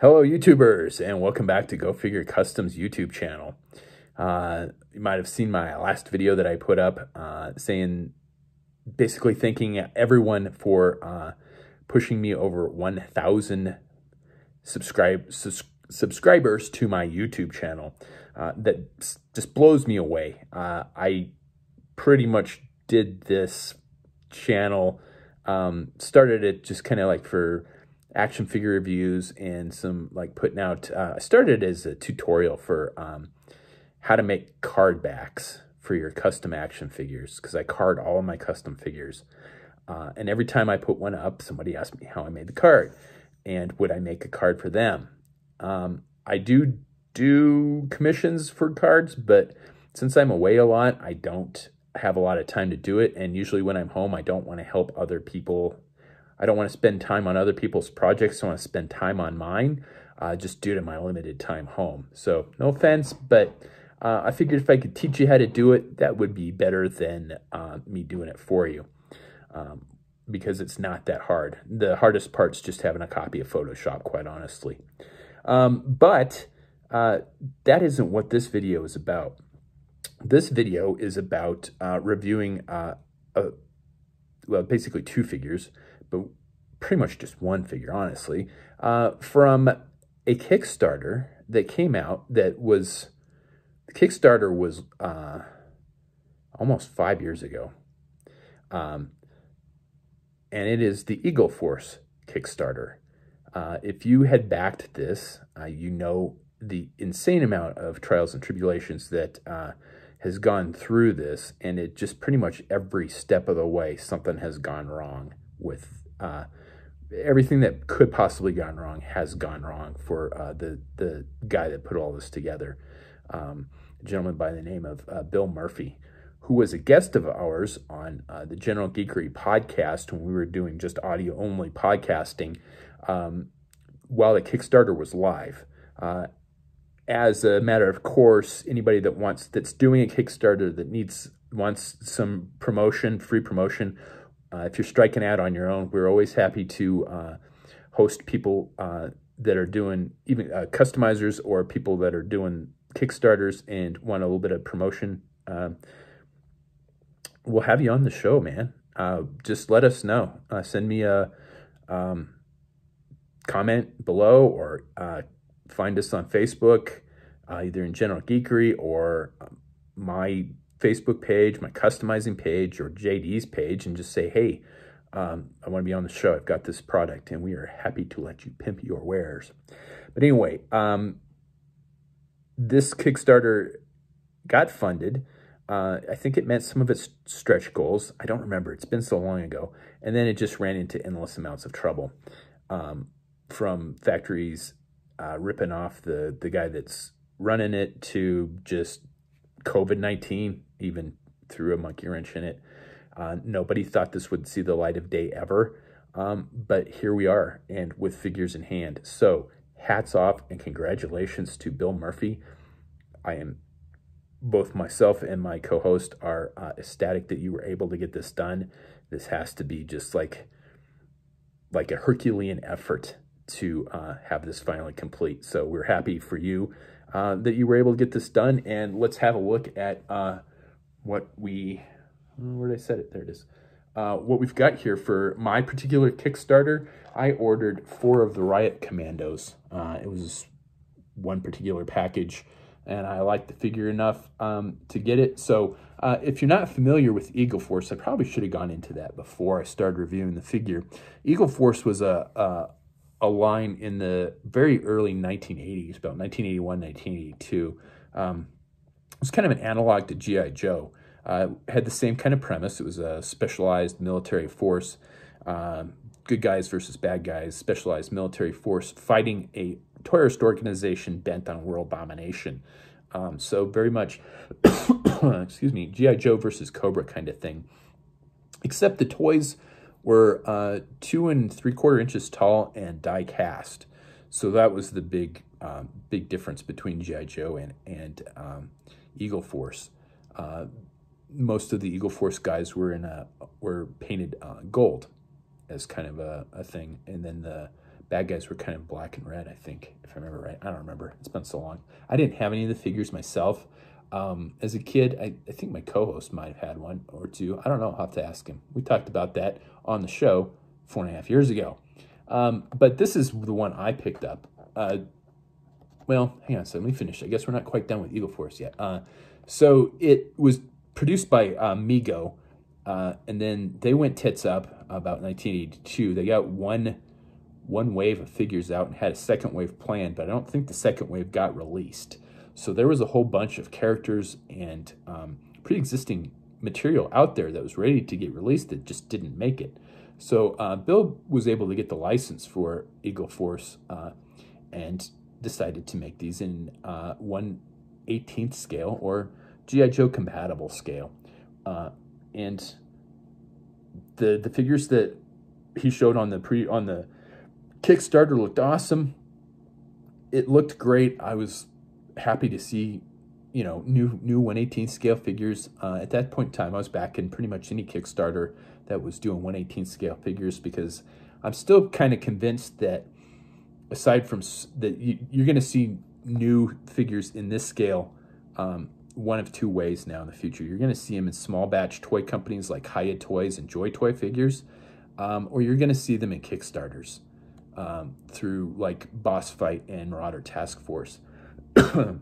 Hello, YouTubers, and welcome back to Go Figure Customs YouTube channel. Uh, you might have seen my last video that I put up uh, saying, basically thanking everyone for uh, pushing me over 1,000 subscribe, sus subscribers to my YouTube channel. Uh, that just blows me away. Uh, I pretty much did this channel, um, started it just kind of like for action figure reviews and some like putting out, uh, I started as a tutorial for um, how to make card backs for your custom action figures because I card all my custom figures. Uh, and every time I put one up, somebody asked me how I made the card and would I make a card for them. Um, I do do commissions for cards, but since I'm away a lot, I don't have a lot of time to do it. And usually when I'm home, I don't want to help other people I don't want to spend time on other people's projects. I want to spend time on mine uh, just due to my limited time home. So no offense, but uh, I figured if I could teach you how to do it, that would be better than uh, me doing it for you um, because it's not that hard. The hardest part's just having a copy of Photoshop, quite honestly. Um, but uh, that isn't what this video is about. This video is about uh, reviewing, uh, a, well, basically two figures, but pretty much just one figure, honestly, uh, from a Kickstarter that came out that was, the Kickstarter was uh, almost five years ago. Um, and it is the Eagle Force Kickstarter. Uh, if you had backed this, uh, you know the insane amount of trials and tribulations that uh, has gone through this, and it just pretty much every step of the way, something has gone wrong with uh, everything that could possibly gone wrong has gone wrong for uh, the the guy that put all this together, um, a gentleman by the name of uh, Bill Murphy, who was a guest of ours on uh, the General Geekery podcast when we were doing just audio only podcasting, um, while the Kickstarter was live. Uh, as a matter of course, anybody that wants that's doing a Kickstarter that needs wants some promotion, free promotion uh, if you're striking out on your own, we're always happy to uh, host people uh, that are doing even uh, customizers or people that are doing Kickstarters and want a little bit of promotion. Um, we'll have you on the show, man. Uh, just let us know. Uh, send me a um, comment below or find us on Facebook, either in General Geekery or my Facebook page, my customizing page, or JD's page, and just say, hey, um, I want to be on the show. I've got this product, and we are happy to let you pimp your wares. But anyway, um, this Kickstarter got funded. Uh, I think it met some of its stretch goals. I don't remember. It's been so long ago. And then it just ran into endless amounts of trouble um, from factories uh, ripping off the, the guy that's running it to just COVID-19 even threw a monkey wrench in it. Uh, nobody thought this would see the light of day ever, um, but here we are, and with figures in hand. So hats off and congratulations to Bill Murphy. I am, both myself and my co-host are uh, ecstatic that you were able to get this done. This has to be just like, like a Herculean effort to uh, have this finally complete. So we're happy for you uh, that you were able to get this done. And let's have a look at uh, what we, where did I set it? There it is. Uh, what we've got here for my particular Kickstarter, I ordered four of the Riot Commandos. Uh, it was one particular package, and I liked the figure enough um, to get it. So uh, if you're not familiar with Eagle Force, I probably should have gone into that before I started reviewing the figure. Eagle Force was a, a, a line in the very early 1980s, about 1981, 1982. Um, it was kind of an analog to G.I. Joe. Uh, had the same kind of premise. It was a specialized military force, uh, good guys versus bad guys, specialized military force fighting a terrorist organization bent on world domination. Um, so very much, excuse me, G.I. Joe versus Cobra kind of thing. Except the toys were uh, two and three quarter inches tall and die cast. So that was the big, um, big difference between G.I. Joe and, and um, Eagle Force. Uh, most of the Eagle Force guys were in a were painted uh, gold as kind of a, a thing, and then the bad guys were kind of black and red, I think, if I remember right. I don't remember. It's been so long. I didn't have any of the figures myself. Um, as a kid, I, I think my co-host might have had one or two. I don't know. I'll have to ask him. We talked about that on the show four and a half years ago. Um, but this is the one I picked up. Uh, well, hang on. Let me finish. I guess we're not quite done with Eagle Force yet. Uh, so it was produced by uh, Mego, uh, and then they went tits up about 1982. They got one one wave of figures out and had a second wave planned, but I don't think the second wave got released. So there was a whole bunch of characters and um, pre-existing material out there that was ready to get released that just didn't make it. So uh, Bill was able to get the license for Eagle Force uh, and decided to make these in uh, 1 18th scale or G.I. Joe compatible scale. Uh, and the the figures that he showed on the pre on the Kickstarter looked awesome. It looked great. I was happy to see, you know, new new 118 scale figures. Uh, at that point in time, I was back in pretty much any Kickstarter that was doing 118 scale figures because I'm still kind of convinced that aside from that, you, are going to see new figures in this scale um, one of two ways now in the future. You're going to see them in small batch toy companies like Hiya Toys and Joy Toy Figures, um, or you're going to see them in Kickstarters um, through like Boss Fight and Marauder Task Force.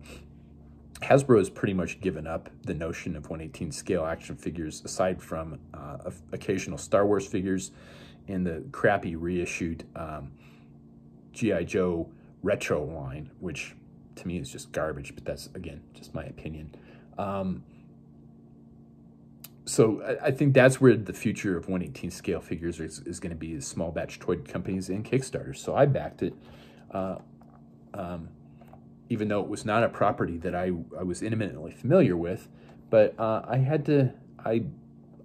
Hasbro has pretty much given up the notion of 118 scale action figures, aside from uh, occasional Star Wars figures and the crappy reissued um, G.I. Joe retro line, which to me is just garbage, but that's, again, just my opinion. Um, so I, I, think that's where the future of 118 scale figures is, is going to be small batch toy companies and Kickstarters. So I backed it, uh, um, even though it was not a property that I, I was intimately familiar with, but uh, I had to, I,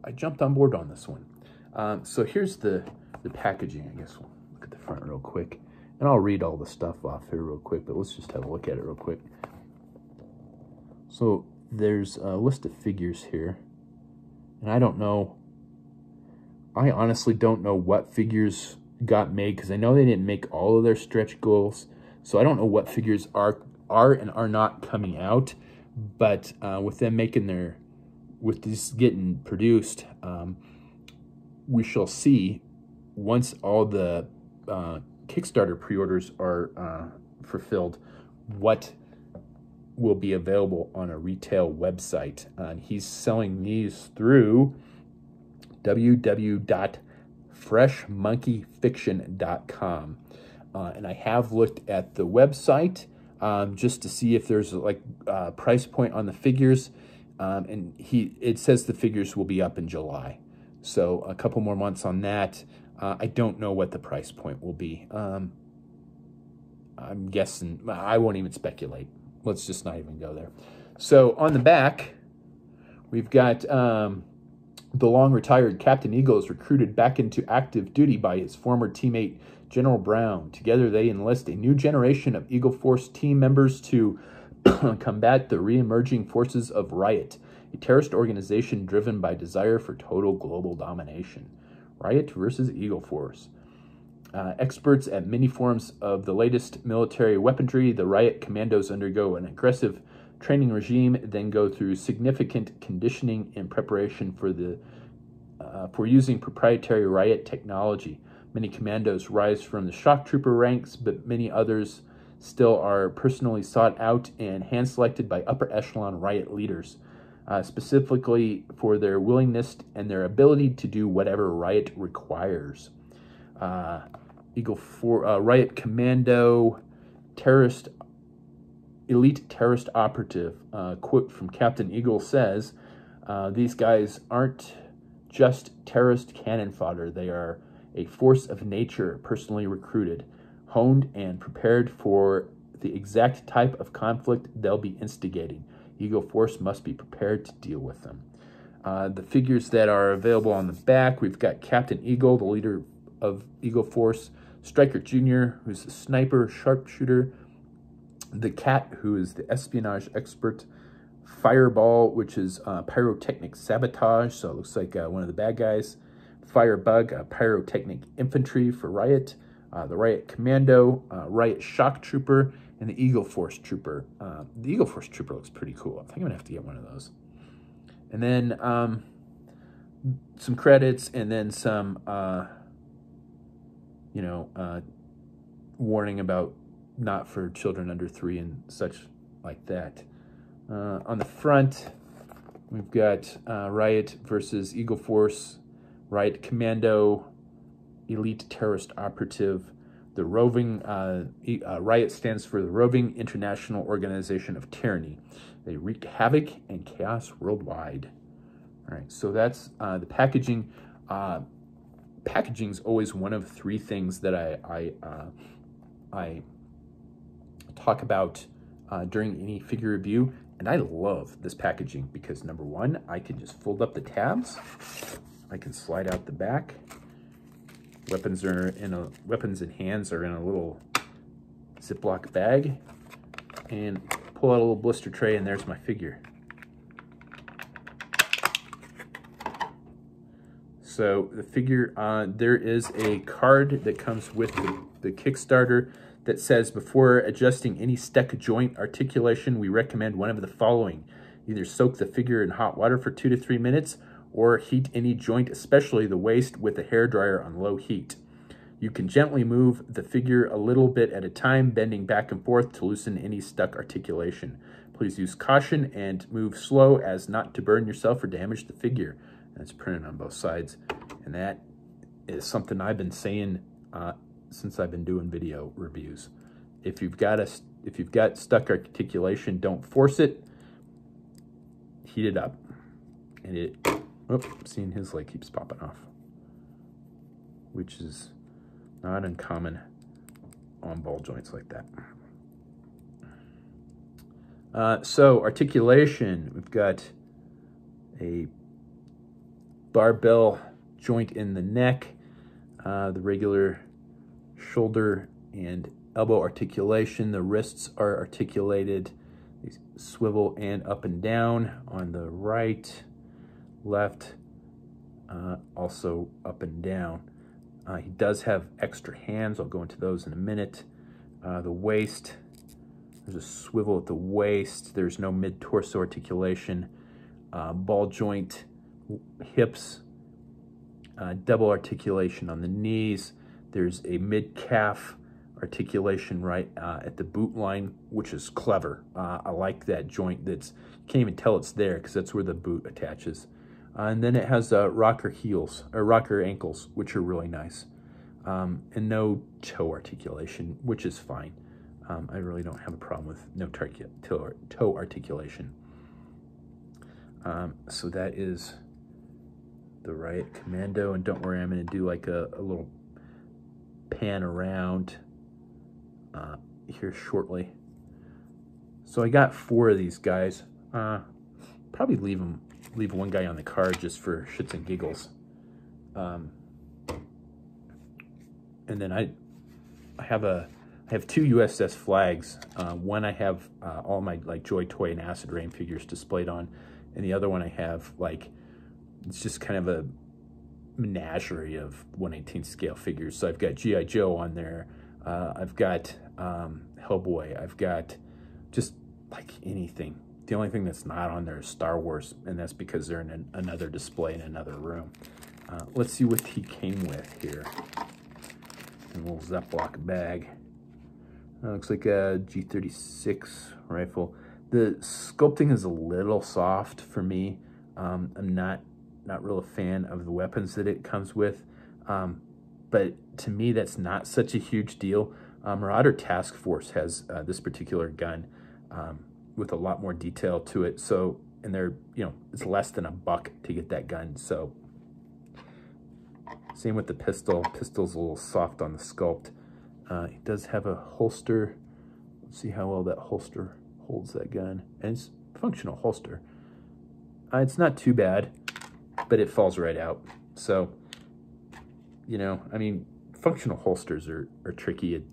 I jumped on board on this one. Um, so here's the, the packaging, I guess. We'll look at the front real quick. And I'll read all the stuff off here real quick, but let's just have a look at it real quick. So there's a list of figures here. And I don't know, I honestly don't know what figures got made because I know they didn't make all of their stretch goals. So I don't know what figures are are and are not coming out. But uh, with them making their, with this getting produced, um, we shall see once all the uh, Kickstarter pre-orders are uh, fulfilled, what will be available on a retail website. Uh, he's selling these through www.freshmonkeyfiction.com. Uh, and I have looked at the website um, just to see if there's like a uh, price point on the figures. Um, and he it says the figures will be up in July. So a couple more months on that. Uh, I don't know what the price point will be. Um, I'm guessing, I won't even speculate let's just not even go there. So on the back, we've got um, the long retired Captain Eagle is recruited back into active duty by his former teammate General Brown. Together, they enlist a new generation of Eagle Force team members to combat the re-emerging forces of Riot, a terrorist organization driven by desire for total global domination. Riot versus Eagle Force. Uh, experts at many forms of the latest military weaponry, the riot commandos undergo an aggressive training regime, then go through significant conditioning in preparation for the uh, for using proprietary riot technology. Many commandos rise from the shock trooper ranks, but many others still are personally sought out and hand selected by upper echelon riot leaders, uh, specifically for their willingness and their ability to do whatever riot requires. Uh, Eagle for uh, Riot Commando, terrorist, elite terrorist operative. Uh, quote from Captain Eagle says, uh, "These guys aren't just terrorist cannon fodder. They are a force of nature, personally recruited, honed, and prepared for the exact type of conflict they'll be instigating. Eagle Force must be prepared to deal with them." Uh, the figures that are available on the back, we've got Captain Eagle, the leader of Eagle Force, Striker Jr., who's a sniper, sharpshooter, the Cat, who is the espionage expert, Fireball, which is uh, pyrotechnic sabotage, so it looks like uh, one of the bad guys, Firebug, pyrotechnic infantry for Riot, uh, the Riot Commando, uh, Riot Shock Trooper, and the Eagle Force Trooper. Uh, the Eagle Force Trooper looks pretty cool. I think I'm gonna have to get one of those. And then um, some credits, and then some, uh, you know, uh, warning about not for children under three and such like that. Uh, on the front, we've got Riot versus Eagle Force, Riot Commando, Elite Terrorist Operative. The roving uh, uh, Riot stands for the Roving International Organization of Tyranny. They wreak havoc and chaos worldwide. All right, so that's uh, the packaging. Uh, packaging is always one of three things that I I, uh, I talk about uh, during any figure review. And I love this packaging because number one, I can just fold up the tabs. I can slide out the back. Weapons are in a weapons and hands are in a little Ziploc bag. And pull out a little blister tray and there's my figure. So the figure, uh, there is a card that comes with the, the Kickstarter that says before adjusting any stuck joint articulation, we recommend one of the following. Either soak the figure in hot water for two to three minutes or heat any joint, especially the waist, with a hair dryer on low heat. You can gently move the figure a little bit at a time, bending back and forth to loosen any stuck articulation. Please use caution and move slow as not to burn yourself or damage the figure. That's printed on both sides. And that is something I've been saying uh, since I've been doing video reviews. If you've got a, if you've got stuck articulation, don't force it. Heat it up. And it, oh, seeing his leg keeps popping off. Which is not uncommon on ball joints like that. Uh, so articulation, we've got a barbell joint in the neck, uh, the regular shoulder and elbow articulation. The wrists are articulated, they swivel and up and down on the right, left, uh, also up and down. Uh, he does have extra hands. I'll go into those in a minute. Uh, the waist, there's a swivel at the waist. There's no mid-torso articulation. Uh, ball joint, hips, uh, double articulation on the knees. There's a mid-calf articulation right uh, at the boot line, which is clever. I like that joint that's, can't even tell it's there because that's where the boot attaches. Uh, and then it has uh, rocker heels, or rocker ankles, which are really nice. Um, and no toe articulation, which is fine. Um, I really don't have a problem with no toe, articulation. Um, so that is the Riot Commando. And don't worry, I'm going to do like a, a little pan around uh, here shortly. So I got four of these guys. Uh, probably leave them, leave one guy on the card just for shits and giggles. Um, and then I, I have a, I have two USS flags. Uh, one I have uh, all my like Joy Toy and Acid Rain figures displayed on, and the other one I have like, it's just kind of a menagerie of 118 scale figures. So I've got G.I. Joe on there. Uh, I've got um, Hellboy. I've got just like anything. The only thing that's not on there is Star Wars, and that's because they're in an, another display in another room. Uh, let's see what he came with here. A little Ziploc bag. That looks like a G36 rifle. The sculpting is a little soft for me. Um, I'm not not real a fan of the weapons that it comes with. Um, but to me, that's not such a huge deal. Um, Marauder Task Force has uh, this particular gun um, with a lot more detail to it. So, and they're, you know, it's less than a buck to get that gun. So, same with the pistol. Pistol's a little soft on the sculpt. Uh, it does have a holster. Let's see how well that holster holds that gun. And it's functional holster. Uh, it's not too bad but it falls right out. So, you know, I mean, functional holsters are, are tricky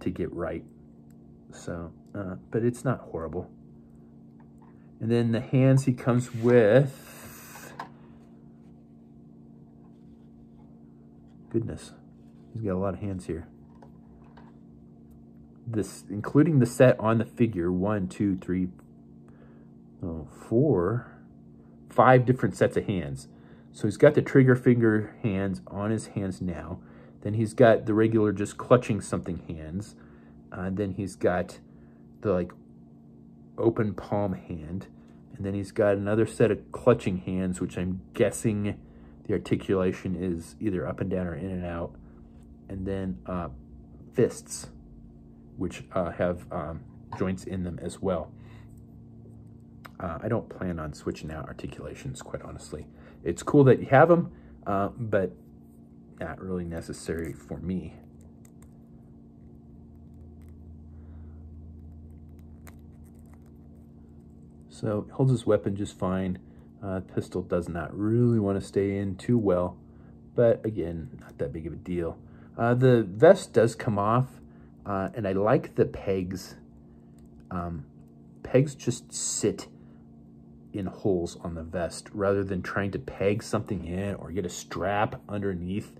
to get right. So, uh, but it's not horrible. And then the hands he comes with, goodness, He's got a lot of hands here. This, including the set on the figure, one, two, three, oh, four, five different sets of hands. So he's got the trigger finger hands on his hands now. Then he's got the regular just clutching something hands. Uh, then he's got the like open palm hand. And then he's got another set of clutching hands, which I'm guessing the articulation is either up and down or in and out. And then uh, fists, which uh, have um, joints in them as well. Uh, I don't plan on switching out articulations, quite honestly. It's cool that you have them, uh, but not really necessary for me. So holds his weapon just fine. Uh, pistol does not really want to stay in too well, but again, not that big of a deal. Uh, the vest does come off, uh, and I like the pegs. Um, pegs just sit in holes on the vest rather than trying to peg something in or get a strap underneath.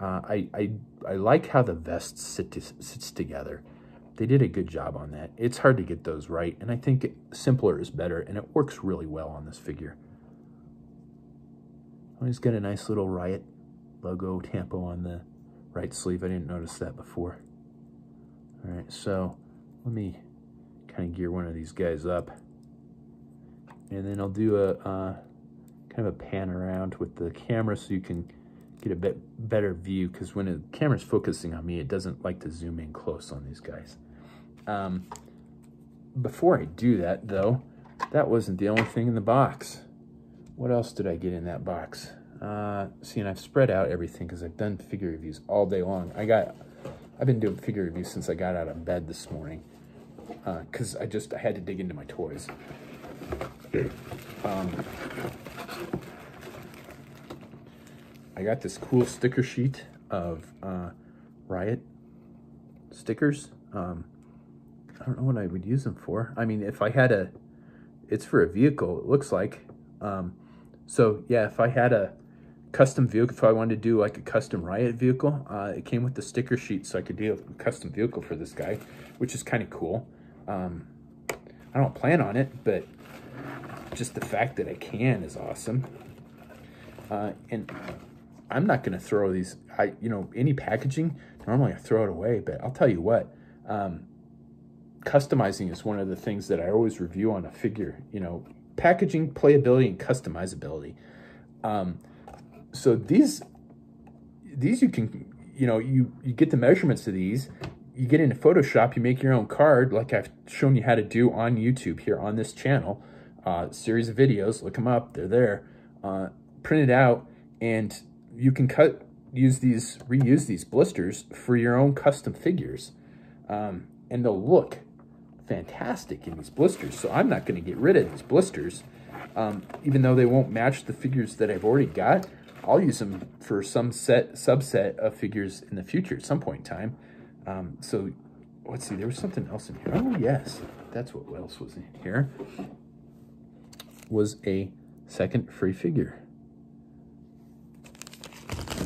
Uh, I, I, I like how the vest sit to, sits together. They did a good job on that. It's hard to get those right, and I think simpler is better, and it works really well on this figure. Oh, he's got a nice little Riot logo tampo on the right sleeve. I didn't notice that before. All right, so let me kind of gear one of these guys up. And then I'll do a uh, kind of a pan around with the camera so you can get a bit better view because when the camera's focusing on me, it doesn't like to zoom in close on these guys. Um, before I do that, though, that wasn't the only thing in the box. What else did I get in that box? Uh, see, and I've spread out everything because I've done figure reviews all day long. I got, I've been doing figure reviews since I got out of bed this morning Uh because uh, I just I had to dig into my toys. Um, I got this cool sticker sheet of uh, Riot stickers. Um, I don't know what I would use them for. I mean, if I had a, it's for a vehicle, it looks like. Um, so yeah, if I had a custom vehicle, if I wanted to do like a custom Riot vehicle, uh, it came with the sticker sheet so I could do a custom vehicle for this guy, which is kind of cool. Um, I don't plan on it, but just the fact that I can is awesome. Uh, and I'm not going to throw these, I you know, any packaging, normally I throw it away, but I'll tell you what, um, customizing is one of the things that I always review on a figure, you know, packaging, playability, and customizability. Um, so these, these you can, you know, you, you get the measurements of these, you get into Photoshop, you make your own card, like I've shown you how to do on YouTube here on this channel, uh, series of videos, look them up, they're there, uh, print it out, and you can cut, use these, reuse these blisters for your own custom figures. Um, and they'll look fantastic in these blisters. So I'm not going to get rid of these blisters. Um, even though they won't match the figures that I've already got, I'll use them for some set subset of figures in the future at some point in time. Um, so let's see, there was something else in here. Oh, yes, that's what else was in here. Was a second free figure.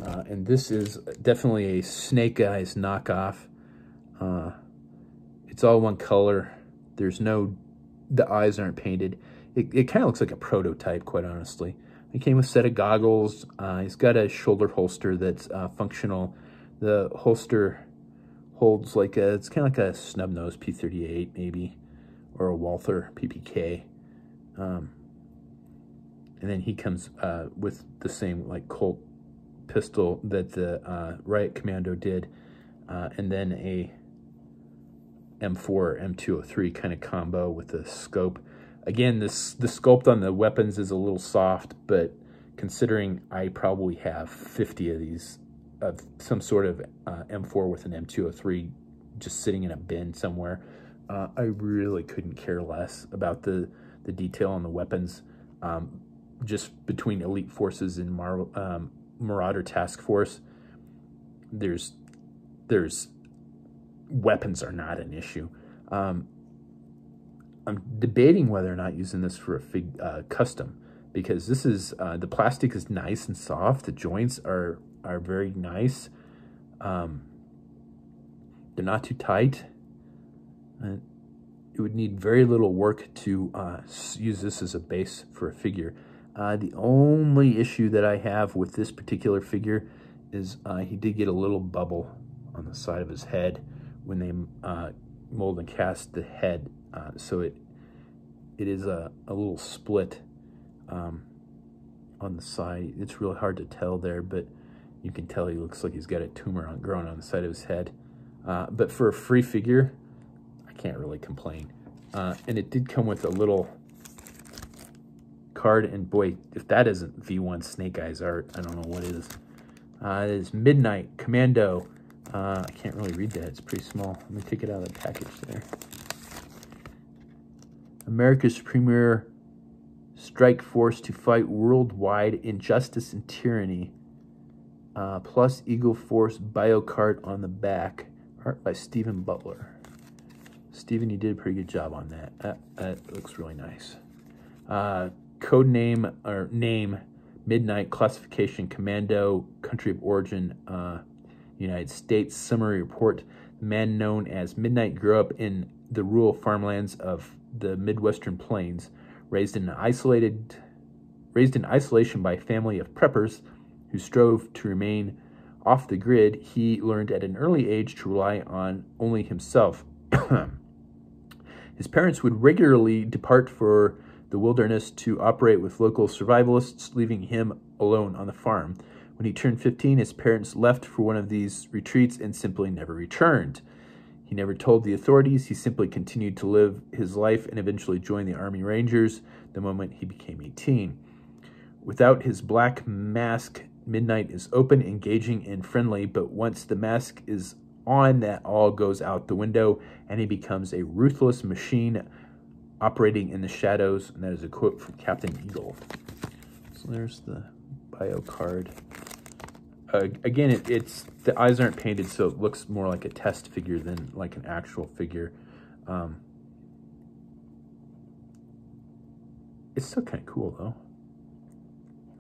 Uh, and this is definitely a Snake Eyes knockoff. Uh, it's all one color. There's no, the eyes aren't painted. It, it kind of looks like a prototype, quite honestly. It came with a set of goggles. Uh, he's got a shoulder holster that's uh, functional. The holster holds like a, it's kind of like a snub nose P38 maybe, or a Walther PPK. Um, and then he comes uh, with the same like Colt pistol that the uh, Riot Commando did, uh, and then a M4 M203 kind of combo with the scope. Again, this the sculpt on the weapons is a little soft, but considering I probably have 50 of these of some sort of uh, M4 with an M203 just sitting in a bin somewhere. Uh, I really couldn't care less about the, the detail on the weapons. Um, just between Elite Forces and Mar um, Marauder Task Force, there's there's weapons are not an issue. Um, I'm debating whether or not using this for a fig uh, custom because this is uh, the plastic is nice and soft. The joints are are very nice. Um, they're not too tight. And it would need very little work to uh, use this as a base for a figure. Uh, the only issue that I have with this particular figure is uh, he did get a little bubble on the side of his head when they uh, mold and cast the head. Uh, so it it is a, a little split um, on the side. It's really hard to tell there, but you can tell he looks like he's got a tumor on, growing on the side of his head. Uh, but for a free figure, I can't really complain. Uh, and it did come with a little card, and boy, if that isn't V1 Snake Eyes art, I don't know what is. Uh, it is Midnight Commando. Uh, I can't really read that. It's pretty small. Let me take it out of the package there. America's premier strike force to fight worldwide injustice and tyranny. Uh, plus Eagle Force Bio Card on the back. Art by Stephen Butler. Stephen, you did a pretty good job on that. That, that looks really nice. Uh, code name or name Midnight Classification Commando, country of origin, uh, United States. Summary report: The man known as Midnight grew up in the rural farmlands of the Midwestern Plains, raised in isolated, raised in isolation by a family of preppers who strove to remain off the grid. He learned at an early age to rely on only himself. His parents would regularly depart for the wilderness to operate with local survivalists, leaving him alone on the farm. When he turned 15, his parents left for one of these retreats and simply never returned. He never told the authorities. He simply continued to live his life and eventually joined the Army Rangers the moment he became 18. Without his black mask, Midnight is open, engaging, and friendly, but once the mask is on, that all goes out the window and he becomes a ruthless machine operating in the shadows. And that is a quote from Captain Eagle. So there's the bio card. Uh, again, it, it's the eyes aren't painted, so it looks more like a test figure than like an actual figure. Um, it's still kind of cool though,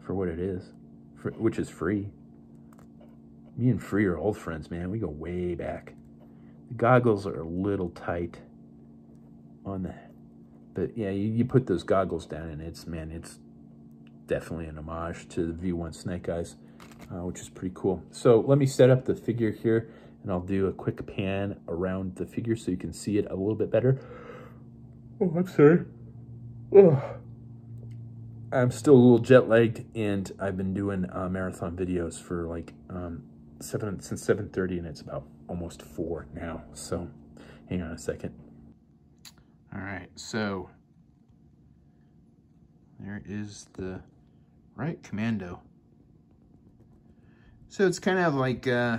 for what it is, for, which is free. Me and Free are old friends, man. We go way back. The goggles are a little tight on the but yeah, you, you put those goggles down and it's, man, it's definitely an homage to the V1 Snake Eyes, uh, which is pretty cool. So let me set up the figure here and I'll do a quick pan around the figure so you can see it a little bit better. Oh, I'm sorry. I'm still a little jet lagged and I've been doing uh, marathon videos for like um, seven since 7.30 and it's about almost four now. So hang on a second. All right, so there is the Riot Commando. So it's kind of like uh,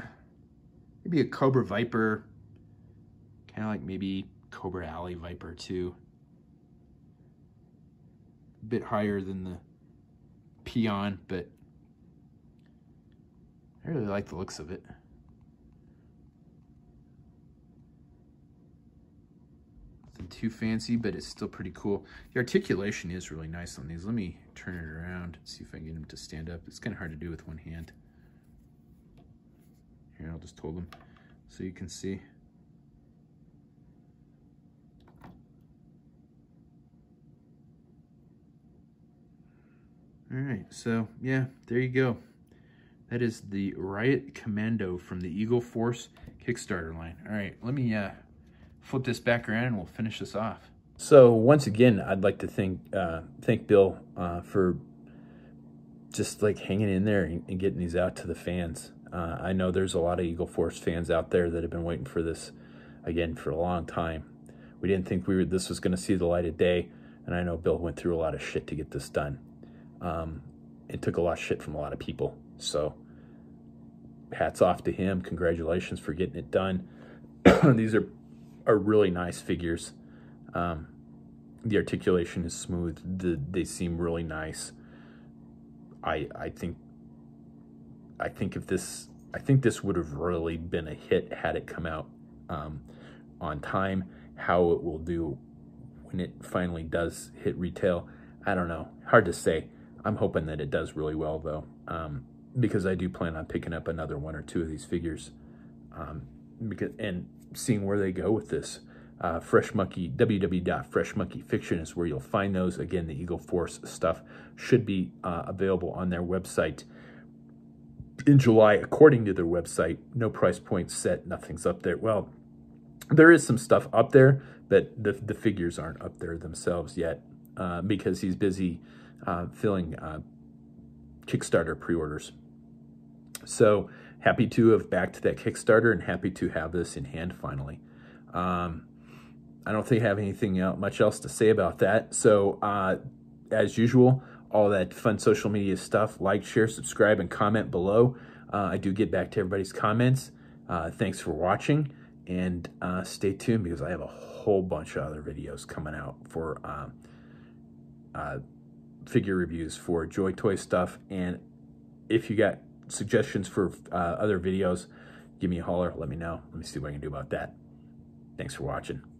maybe a Cobra Viper, kind of like maybe Cobra Alley Viper too. A bit higher than the Peon, but I really like the looks of it. too fancy, but it's still pretty cool. The articulation is really nice on these. Let me turn it around, see if I can get him to stand up. It's kind of hard to do with one hand. Here, I'll just hold them so you can see. All right, so yeah, there you go. That is the Riot Commando from the Eagle Force Kickstarter line. All right, let me uh, flip this back around and we'll finish this off. So once again, I'd like to thank uh, thank Bill uh, for just like hanging in there and, and getting these out to the fans. Uh, I know there's a lot of Eagle Force fans out there that have been waiting for this again for a long time. We didn't think we were this was going to see the light of day, and I know Bill went through a lot of shit to get this done. Um, it took a lot of shit from a lot of people. So hats off to him. Congratulations for getting it done. these are are really nice figures. Um, the articulation is smooth. The, they seem really nice. I I think I think if this I think this would have really been a hit had it come out um, on time. How it will do when it finally does hit retail, I don't know. Hard to say. I'm hoping that it does really well though, um, because I do plan on picking up another one or two of these figures. um, because, and seeing where they go with this. Uh, Fresh Monkey, www.freshmonkeyfiction is where you'll find those. Again, the Eagle Force stuff should be uh, available on their website in July, according to their website. No price point set, nothing's up there. Well, there is some stuff up there, but the, the figures aren't up there themselves yet uh, because he's busy uh, filling uh, Kickstarter pre-orders. So happy to have backed that Kickstarter and happy to have this in hand finally. Um, I don't think I have anything much else to say about that. So uh, as usual, all that fun social media stuff, like, share, subscribe, and comment below. Uh, I do get back to everybody's comments. Uh, thanks for watching and uh, stay tuned because I have a whole bunch of other videos coming out for um, uh, figure reviews for Joy Toy stuff. And if you got suggestions for uh, other videos, give me a holler. Let me know. Let me see what I can do about that. Thanks for watching.